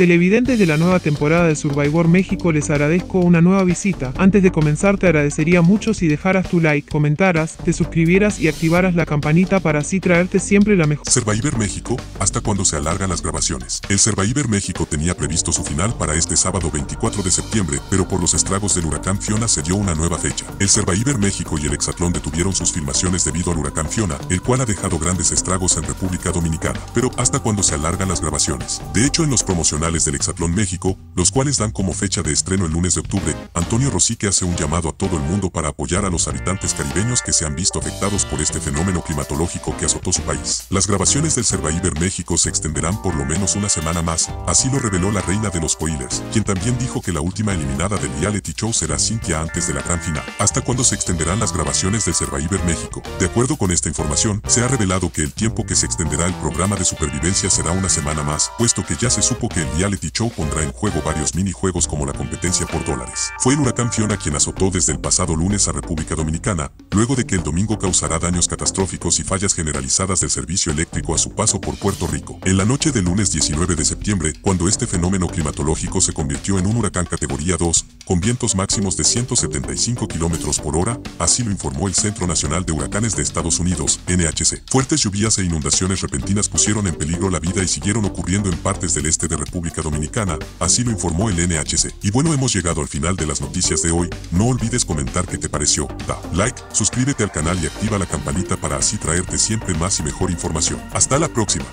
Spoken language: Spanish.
Televidentes de la nueva temporada de Survivor México les agradezco una nueva visita. Antes de comenzar te agradecería mucho si dejaras tu like, comentaras, te suscribieras y activaras la campanita para así traerte siempre la mejor. Survivor México, hasta cuando se alargan las grabaciones. El Survivor México tenía previsto su final para este sábado 24 de septiembre, pero por los estragos del huracán Fiona se dio una nueva fecha. El Survivor México y el Exatlón detuvieron sus filmaciones debido al huracán Fiona, el cual ha dejado grandes estragos en República Dominicana. Pero hasta cuando se alargan las grabaciones. De hecho, en los promocionales del Hexatlón México, los cuales dan como fecha de estreno el lunes de octubre, Antonio Rosique hace un llamado a todo el mundo para apoyar a los habitantes caribeños que se han visto afectados por este fenómeno climatológico que azotó su país. Las grabaciones del Survivor México se extenderán por lo menos una semana más, así lo reveló la reina de los spoilers, quien también dijo que la última eliminada del reality show será Cynthia antes de la gran final. ¿Hasta cuándo se extenderán las grabaciones del Survivor México? De acuerdo con esta información, se ha revelado que el tiempo que se extenderá el programa de supervivencia será una semana más, puesto que ya se supo que el reality show pondrá en juego varios minijuegos como la competencia por dólares. Fue el huracán Fiona quien azotó desde el pasado lunes a República Dominicana, luego de que el domingo causará daños catastróficos y fallas generalizadas del servicio eléctrico a su paso por Puerto Rico. En la noche del lunes 19 de septiembre, cuando este fenómeno climatológico se convirtió en un huracán categoría 2, con vientos máximos de 175 km por hora, así lo informó el Centro Nacional de Huracanes de Estados Unidos, NHC. Fuertes lluvias e inundaciones repentinas pusieron en peligro la vida y siguieron ocurriendo en partes del este de República Dominicana, así lo informó el NHC. Y bueno, hemos llegado al final de las noticias de hoy. No olvides comentar qué te pareció. Da like, suscríbete al canal y activa la campanita para así traerte siempre más y mejor información. Hasta la próxima.